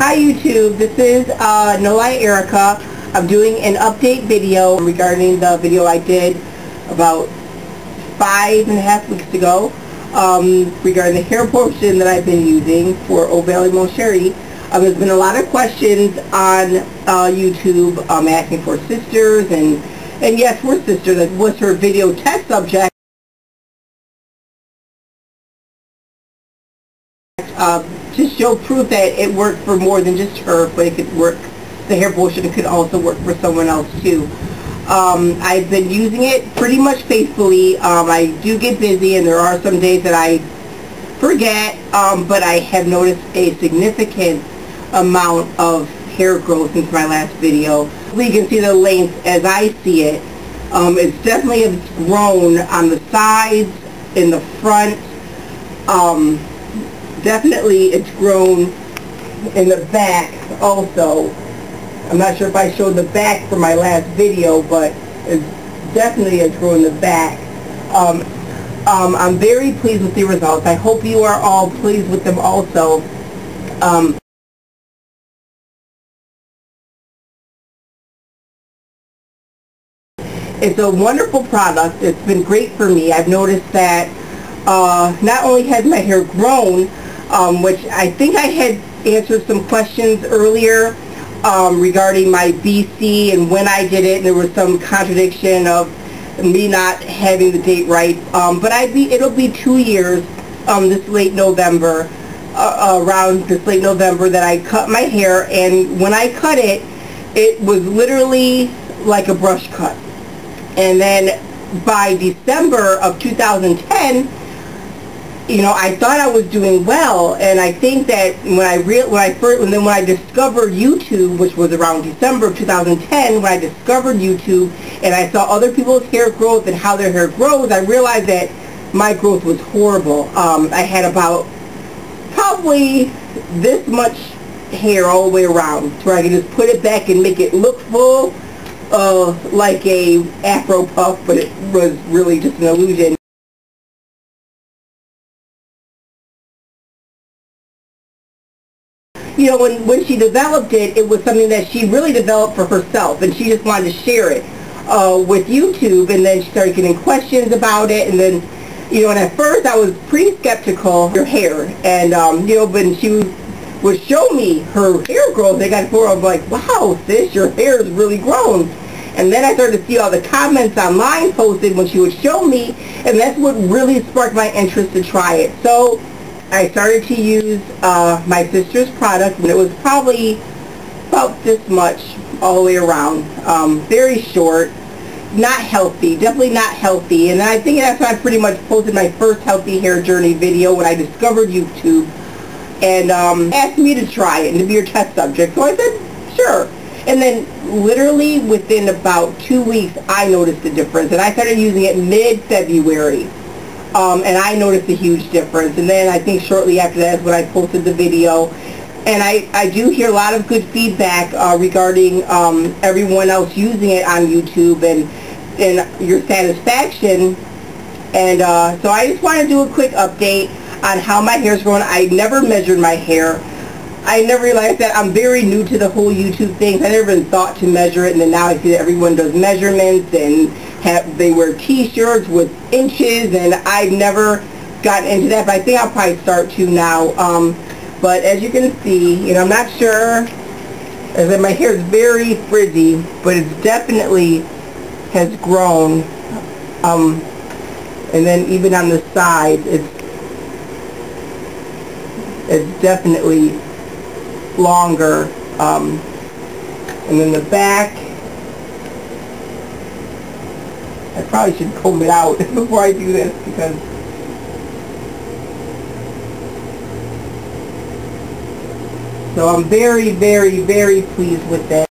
Hi YouTube, this is uh, No Lye Erika. I'm doing an update video regarding the video I did about five and a half weeks ago um, regarding the hair potion that I've been using for Old Valley Moncherry. Um, there's been a lot of questions on uh, YouTube um, asking for sisters and and yes, we're sisters. That was her video test subject. Uh, to show proof that it worked for more than just her, but it could work, the hair potion could also work for someone else too. Um, I've been using it pretty much faithfully. Um, I do get busy and there are some days that I forget, um, but I have noticed a significant amount of hair growth since my last video. You can see the length as I see it. Um, it's definitely grown on the sides, in the front. Um, definitely it's grown in the back also. I'm not sure if I showed the back for my last video, but it's definitely has grown the back. Um, um, I'm very pleased with the results. I hope you are all pleased with them also. Um, it's a wonderful product. It's been great for me. I've noticed that uh, not only has my hair grown, um, which I think I had answered some questions earlier um, regarding my BC and when I did it, and there was some contradiction of me not having the date right. Um, but I be, it'll be two years um, this late November, uh, around this late November that I cut my hair, and when I cut it, it was literally like a brush cut. And then by December of 2010, you know, I thought I was doing well, and I think that when I re- when I first, and then when I discovered YouTube, which was around December of 2010, when I discovered YouTube, and I saw other people's hair growth and how their hair grows, I realized that my growth was horrible. Um, I had about probably this much hair all the way around, where I could just put it back and make it look full, uh, like a afro puff, but it was really just an illusion. You know, when, when she developed it, it was something that she really developed for herself, and she just wanted to share it uh, with YouTube, and then she started getting questions about it, and then, you know, and at first I was pretty skeptical of her hair, and, um, you know, when she would show me her hair growth, they got I was like, wow, sis, your hair is really grown. And then I started to see all the comments online posted when she would show me, and that's what really sparked my interest to try it. So I started to use uh, my sister's product, and it was probably about this much all the way around. Um, very short, not healthy, definitely not healthy. And I think that's when I pretty much posted my first healthy hair journey video when I discovered YouTube and um, asked me to try it and to be your test subject. So I said, sure. And then literally within about two weeks, I noticed a difference. And I started using it mid-February. Um, and I noticed a huge difference. And then I think shortly after that is when I posted the video. And I, I do hear a lot of good feedback uh, regarding um, everyone else using it on YouTube and, and your satisfaction. And uh, so I just want to do a quick update on how my hair is growing. I never measured my hair. I never realized that I'm very new to the whole YouTube thing. I never even thought to measure it, and then now I see that everyone does measurements and have, they wear t-shirts with inches and I've never gotten into that but I think I'll probably start to now. Um, but as you can see you know I'm not sure as in my hair is very frizzy but it definitely has grown um, and then even on the side it's it's definitely longer um, and then the back I probably should comb it out before I do this because so I'm very, very, very pleased with that.